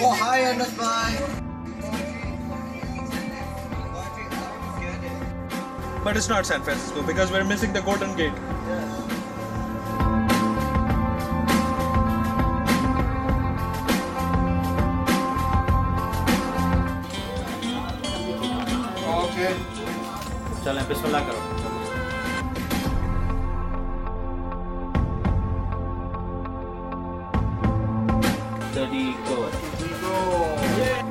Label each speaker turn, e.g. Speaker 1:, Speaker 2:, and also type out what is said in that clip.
Speaker 1: Oh, hi, Anas Bhai.
Speaker 2: But it's not San Francisco because we're missing the Golden Gate.
Speaker 1: Okay.
Speaker 3: चलें बिस्मिल्लाह करो Steady, go.
Speaker 1: We go.